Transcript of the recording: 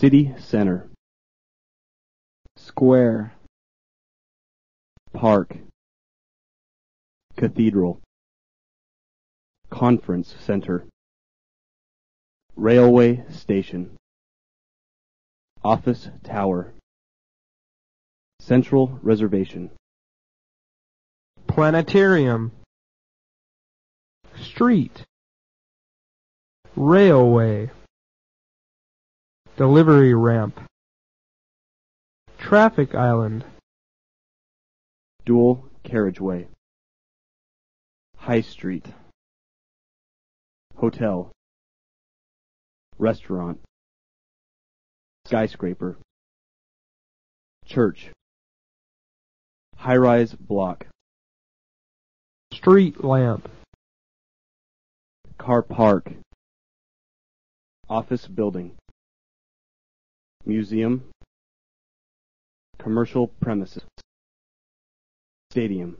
City Center. Square. Park. Cathedral. Conference Center. Railway Station. Office Tower. Central Reservation. Planetarium. Street. Railway. Delivery ramp. Traffic island. Dual carriageway. High Street. Hotel. Restaurant. Skyscraper. Church. High-rise block. Street lamp. Car park. Office building. Museum. Commercial premises. Stadium.